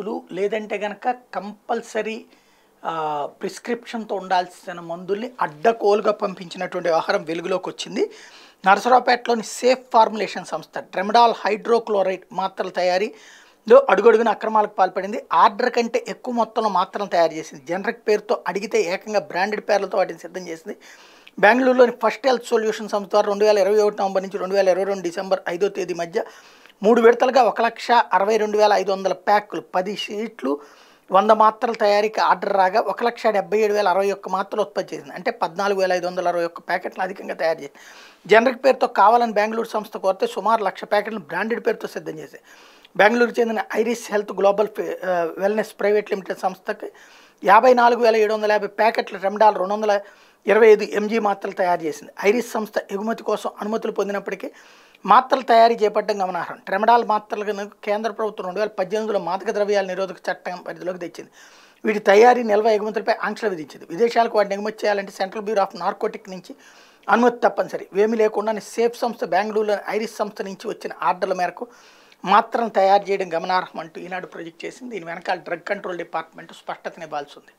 మందులు లేదంటే కనుక కంపల్సరీ ప్రిస్క్రిప్షన్తో ఉండాల్సిన మందుల్ని అడ్డకోలుగా పంపించినటువంటి వ్యవహారం వెలుగులోకి వచ్చింది. నరసరావుపేటలోని సేఫ్ ఫార్ములేషన్ సంస్థ ట్రెమడాల్ హైడ్రోక్లోరైడ్ మాత్రల తయారీలో అడుగడుగున అక్రమాలకు పాల్పడింది. ఆర్డర్ కంటే ఎక్కువ మొత్తంలో మాత్రలు తయారు చేసింది. జనరిక్ పేరుతో అడిగితే ఏకంగా బ్రాండెడ్ పేర్లతో వాటిని సిద్ధం చేసింది. బెంగళూరులోని ఫస్ట్ హెల్త్ సొల్యూషన్ సంస్థ ద్వారా రెండు వేల ఇరవై ఒకటి నవంబర్ నుంచి రెండు వేల ఇరవై రెండు డిసెంబర్ ఐదో తేదీ మధ్య మూడు విడతలుగా ఒక లక్ష అరవై రెండు వేల ఐదు వందల ప్యాకులు పది షీట్లు వంద మాత్రల తయారీకి ఆర్డర్ రాగా ఒక లక్ష డెబ్బై ఏడు వేల అరవై ఒక్క మాత్రలు ఉత్పత్తి చేసింది. అంటే పద్నాలుగు వేల ఐదు వందల అరవై ఒక్క ప్యాకెట్లు అధికంగా తయారు చేసింది. జనరిక్ పేరుతో కావాలని బెంగళూరు సంస్థ కోరితే సుమారు లక్ష ప్యాకెట్లు బ్రాండెడ్ పేరుతో సిద్ధం చేశాయి బెంగళూరు చెందిన Iris health global wellness private limited సంస్థకి యాభై నాలుగు వేల ఏడు వందల యాభై ప్యాకెట్ల రెమ్డాల్ రెండు వందల ఇరవై ఐదు ఎంజీ మాత్రలు తయారు చేసింది. ఐరిస్ సంస్థ ఎగుమతి కోసం అనుమతులు పొందినప్పటికీ మాత్రలు తయారీ చేపట్టడం గమనార్హం. ట్రెమడాల్ మాత్రలను కేంద్ర ప్రభుత్వం రెండు వేల పద్దెనిమిదిలో మాదక ద్రవ్యాల నిరోధక చట్టం పరిధిలోకి తెచ్చింది. వీటి తయారీ నిల్వ ఎగుమతులపై ఆంక్షలు విధించింది. విదేశాలకు వాటిని ఎగుమతి చేయాలంటే సెంట్రల్ బ్యూరో ఆఫ్ నార్కోటిక్ నుంచి అనుమతి తప్పనిసరి. వేమి లేకుండానే సేఫ్ సంస్థ బెంగళూరులోని ఐరిస్ సంస్థ నుంచి వచ్చిన ఆర్డర్ల మేరకు మాత్రం తయారు చేయడం గమనార్హం అంటూ ఈనాడు ప్రొజెక్ట్ చేసింది. దీని వెనకాల డ్రగ్ కంట్రోల్ డిపార్ట్మెంట్ స్పష్టతనివ్వాల్సి ఉంది.